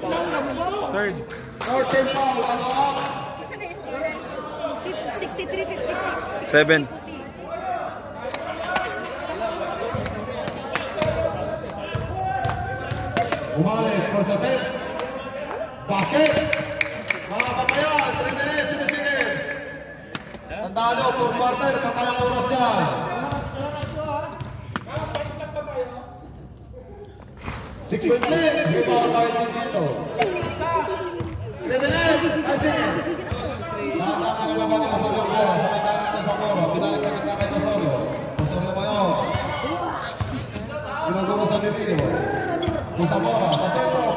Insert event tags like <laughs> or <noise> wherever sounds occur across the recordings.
Third. 14 foul. Ano up? 63, 56. Seven. Umali, first attempt. Basket. Mga kabayan, 3 minutes, sinisigil. Tandaan nyo, 4 quarter, patay ang oras dyan. Six point lead, rebound by Tito. 3 minutes, five seconds. Lahat lang ang nababagi ang Osorio ko. Sa natin sa Moro. Pinalik sa kita kay Osorio. Osorio kayo. Ginagawa sa. Kung sa Mora, sa sentro,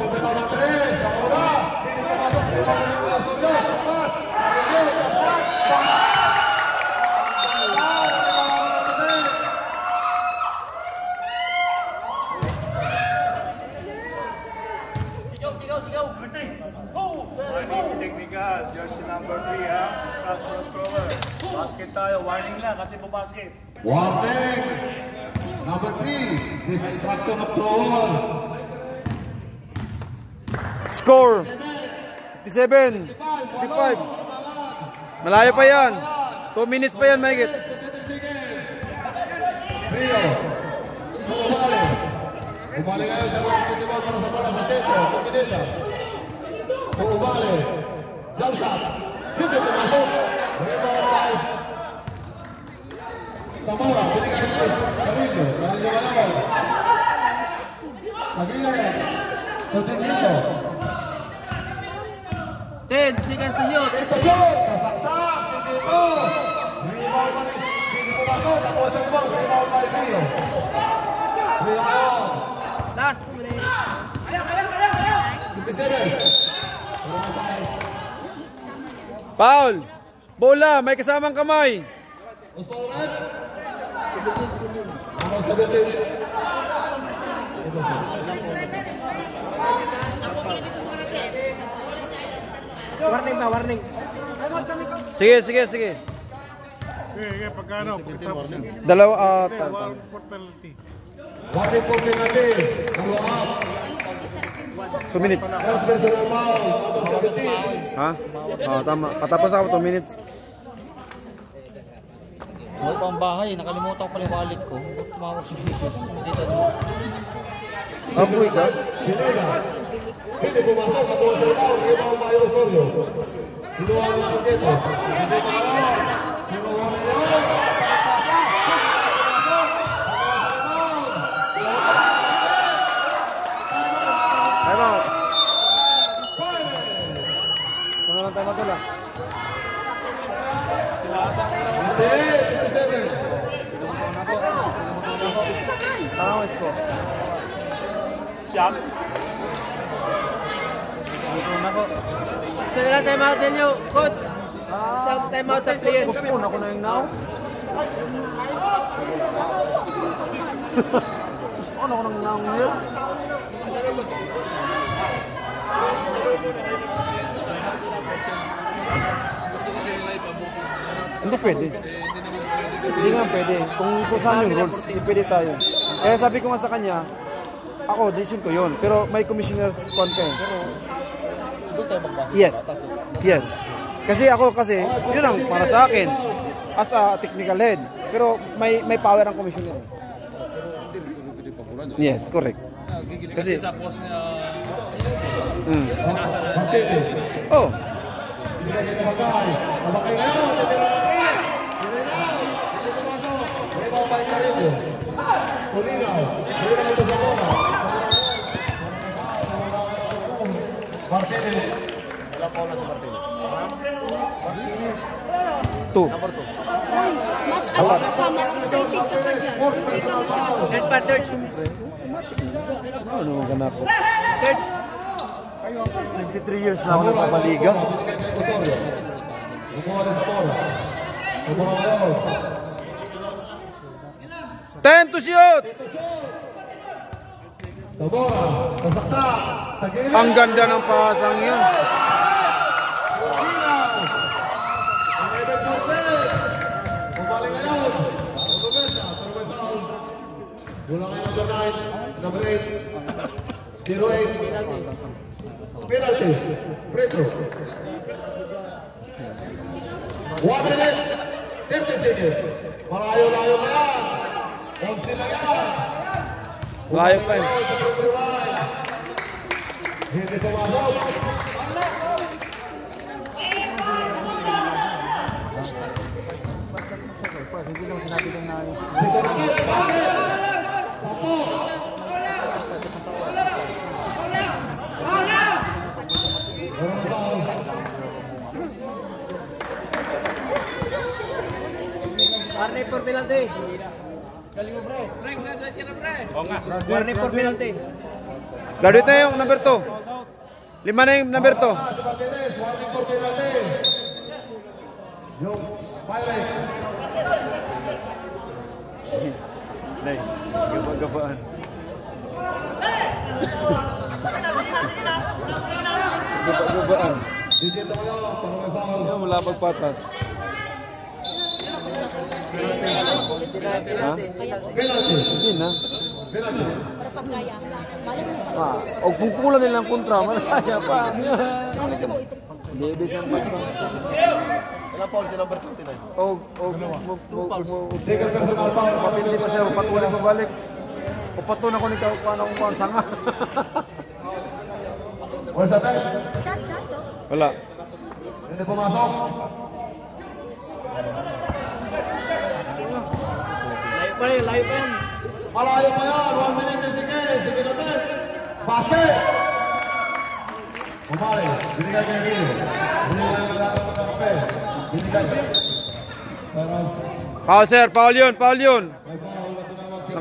3, distraction of thrower. Score. 57. 65. Malayo pa yan. 2 minutes pa yan, Maigit. Rio. Umali. Umali ngayon sa mga para sa sa. Jump shot. Rebound by Zamora. Binigay Continue. Ten seconds to shoot. Ito shoot. Sasaksak. Dito. Rebound pa rin. Hindi pumasok. Tapos sa smoke. Rebound by Rio. Rebound. Last minute. Kaya, kaya, kaya, kaya. 57. Paul. Bola. May kasamang kamay. Mas paulan. 17, 17. Mas 17. Warning ba, warning. Sige, sige, sige. Okay, okay, pagkano? Dalawa, ah, ta- One for penalty. Warning for penalty. Follow up. 2 minutes. First personal foul. Number 17. Ha? Oh, tama. Patapos ako 2 minutes. Ako pa ang bahay, nakalimutan ko pala yung wallet ko. Ba't tumawag si Jesus? Hindi tanong. Apoy ka? Pinega. Hindi pumasok. Ako sa rebound. Rebound by Osorio. Ginawa ng Pagketo. Hindi pa kaya. Pero wala yun. Pasa. Pumasok. Rebound. Time out. Fire. Saan lang time out ulit? Hindi. 57. Tama ko score. Shot. Isa na lang time out ninyo, coach. Isang time out sa player. Postpone ako na yung now. Postpone ako ng now ngayon. Hindi pwede. Hindi nga pwede. Kung, kung saan yung rules, hindi pwede tayo. Kaya sabi ko nga sa kanya, ako, decision ko yun. Pero may commissioner's kwan ka eh. Doon tayo magbasa. Yes. Yes. Kasi ako kasi, yun ang para sa akin as a technical head. Pero may may power ang commissioner. Yes, correct. Kasi Sa post niya, mm. Basket. Oh, Hindi kita bagay. Abakay ngayon. Natira na tres. Tininaw. Hindi pumasok. Rebound by Carillo. Tulinaw. Tulinaw ito sa bola. Martinez. Wala pa wala si Martinez. two. Number 2. Uy, mas ano ka pa, mas excited ka pa dyan. Hindi ka masyado. Third pa, third. Ano naman ganap ko? Third. 23 years na ako nagpapaliga. Binigay kay Osorio. Kumuha na sa bola. 10 to shoot! Sa bola. Pasaksak. Ang ganda ng pasang yun. Eleven Martin. Bumalik ngayon. Pagkabesa. Pero may foul. Wala kay number 9. Number 8. 08. Penalty. Free throw. One minute, 30 seconds. Malayo-layo yan. 11 lang yan. Layo pa yun. Hindi pumasok. Second attempt, bakit? Sampo. Meron na foul. Warning for penalty. Warning for penalty. Graduate na yung number 2. Lima na yung number 2. Sa Martinez, warning for penalty. Yung Pirates. Nay, gaba-gabaan. Gaba-gabaan. May foul. Yan, wala pagpatas. Ha? Penalty. Hindi na. Penalty pagkaya. Malam mo sa ah, isa. O kung kulang nilang kontra, malakaya pa. Hindi, ibig siyang pagkaya. Ilang foul si number 29? O, o, o, Second personal foul. Mapili pa siya, patuloy pabalik. O patunan ko ni Kaupana kung paano sanga. <laughs> Wala sa tayo? Shot, shot, oh. Wala. Hindi pumasok. Layo pa rin, layo pa yan. Malayo pa yan. 1 minute and 6 Pauser, Paulion, Paulion. Paul yun, Paul yun.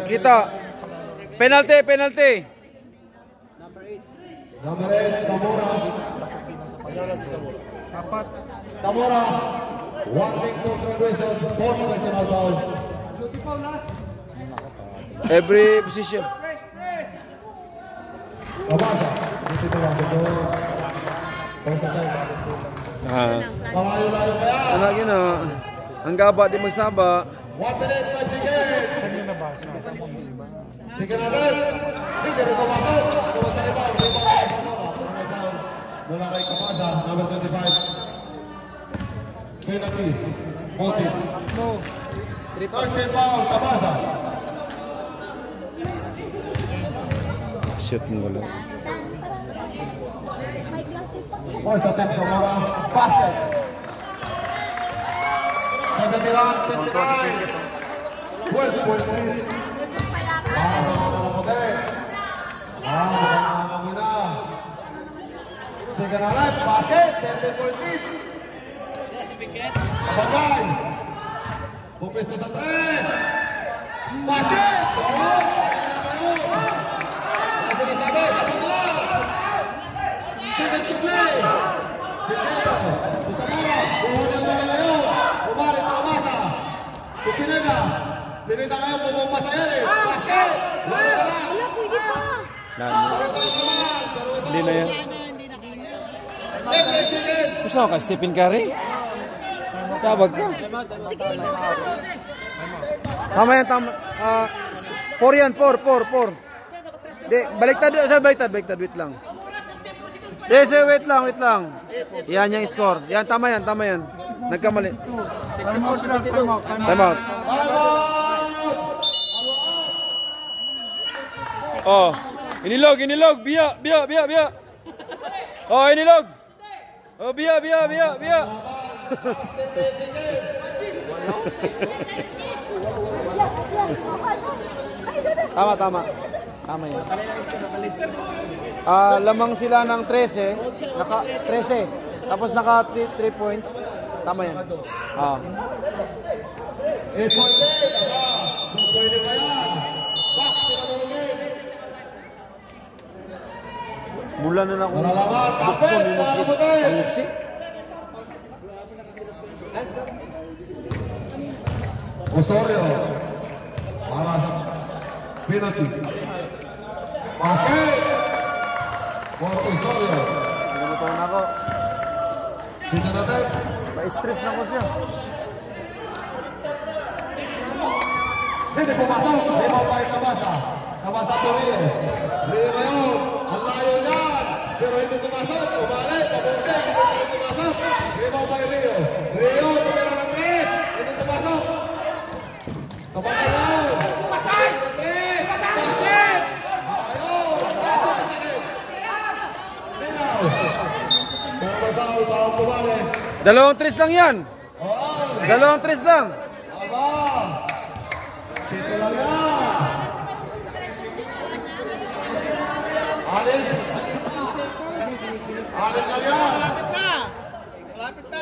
Kita Penalty, penalty. Number 8. Number 8, Samora. Empat, Samora. Apat. Samora. Warning for four personal foul. Every position. Kabasa. Dito pumasok ko. Where's the time? Ah. Malayo-layo pa yan. Anak yun ah. Ang gaba di magsaba. One minute, five seconds. Sige natin. Hindi rin pumasok. Tuwa sa rebound. Rebound kay Zamora. Personal foul. Mula kay Kapasa, number 25. Penalty. Both teams. Third team foul, Kapasa. Shoot mo wala. May klase pa. Boys sa team Zamora. Basket. 71, 59. 12 point lead. Ah, sa mga puti. Ah, mga muna. Sige na lang, basket. 7 point lead. Abagay. Pupisto sa tres. Basket! Oh! Nasa nasabi, sa putula. Seconds to play. Dikito. Susamara. Kuhuni ang bala ngayon. Umari, palabasa. Kupinega. Pinita ngayon, pumupasa yan eh. Basket! Laro na lang. Wala, pwede pa. Lalo. Na lang Hindi na yan. 10 seconds. Gusto ka, Stephen Curry? Tabag ka. Sige, ikaw na. Tama yan, tama. Ah, s- four yan, four, four, four. Di, baliktad, sa baliktad, baliktad, wait lang. Sir, wait lang, wait lang. Yan yung score. Yan, tama yan, tama yan. Nagkamali. Time out time out, time out. Oh, inilog, inilog, biya, biya, biya, biya. Oh, inilog. Oh, biya, biya, biya, biya. Last 10 seconds. <laughs> Tama, tama. Tama yan. Ah, lamang sila ng 13, naka 13. Tapos naka 3 points. Tama yan. Ah. 8 point lead. Aba, kung pwede ba yan? Back to the. Mula na na ako. Malalaman, kapit. Ayusi. Osorio para sa penalty. Basket! For Osorio. Nagumutaw na ako. Sino natin? Pa-stress na ko siya. Hindi pumasok. Rebound pa yung Kabasa. Kabasa to Rio. Rio ngayon. Ang layo niyan. pero hindi pumasok. Umali, pabunding, hindi pa rin pumasok. Rebound by Rio. Rio, Dalawang tres lang yan. Dalawang tres lang. Aba! Dito lang yan! Anin! Anin lang!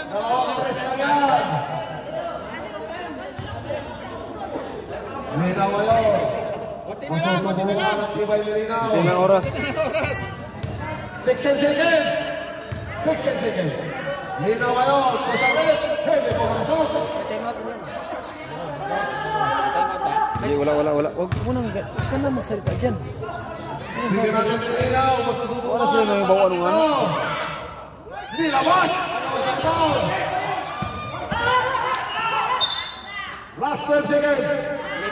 Dalawang tres lang yan! Linaw ngayon. Buti na lang, buti na lang! Tibay ni Linaw. Ito na oras. 16 seconds! 16 seconds! Linaw ngayon. Pasakit! Hindi pumasok! Hindi, wala, wala, wala. Huwag mo nang, huwag ka na magsalita dyan. Sige natin si Linaw. Masususunod. Wala sila nang ibawa nung ano. Nilabas! Foul! Last 12 seconds.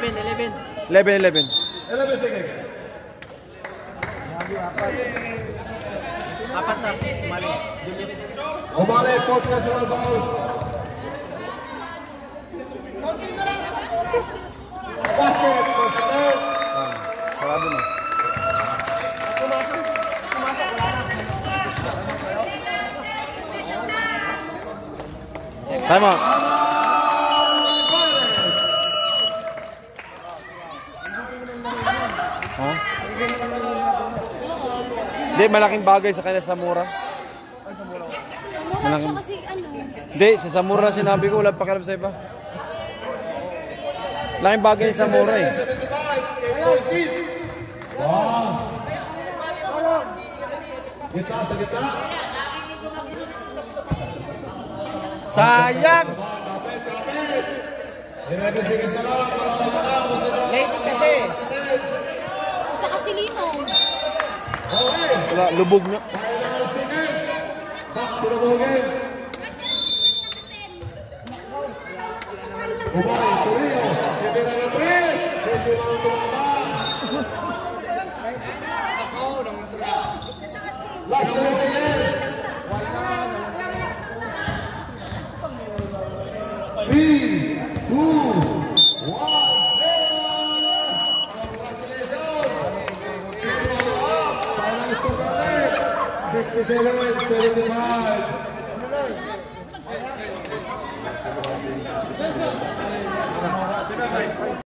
11, 11. 11, 11. 11 seconds. Apat na. Mali. Julius. Umali, fourth personal foul. Basket, personal. Sarado na. Time out. Huh? Hindi, malaking bagay sa kanya sa mura. Mura siya kasi ano. Hindi, sa Samura sinabi ko, wala pakialam sa iba. Laking bagay sa Samura eh. 75, 8.14. Wow. Gitna sa gitna. Sayang! Kapit, kapit. 11 seconds na lang. Malalaman na kung sino ang Late kasi. Sa kasilino. Okay. Wala, lubog na. Final seconds. Back to the ball game. Umay, Torino. Tibira ng tres. Medyo lang tumama. Last